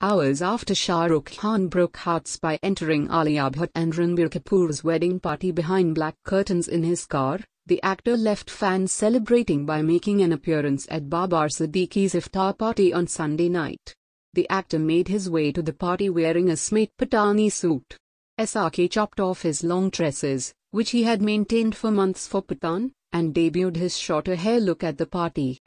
Hours after Shah Rukh Khan broke hearts by entering Alia Bhatt and Ranbir Kapoor's wedding party behind black curtains in his car, the actor left fans celebrating by making an appearance at Baba Siddiqui's iftar party on Sunday night. The actor made his way to the party wearing a smate Pathaani suit. SRK chopped off his long tresses, which he had maintained for months for Pathaan, and debuted his shorter hair look at the party.